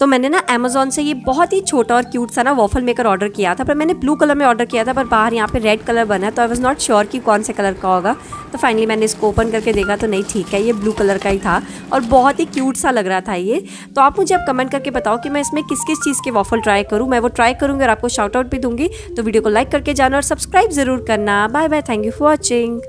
तो मैंने ना अमेजोन से ये बहुत ही छोटा और क्यूट सा ना वॉफल मेकर ऑर्डर किया था, पर मैंने ब्लू कलर में ऑर्डर किया था, पर बाहर यहाँ पे रेड कलर बना है तो आई वॉज़ नॉट श्योर कि कौन से कलर का होगा। तो फाइनली मैंने इसको ओपन करके देखा तो नहीं ठीक है, ये ब्लू कलर का ही था और बहुत ही क्यूट सा लग रहा था ये। तो आप मुझे अब कमेंट करके बताओ कि मैं इसमें किस किस चीज़ के वॉफल ट्राई करूँ, मैं वो ट्राई करूँगी और आपको शाउट आउट भी दूँगी। तो वीडियो को लाइक करके जाना और सब्सक्राइब ज़रूर करना। Bye bye thank you for watching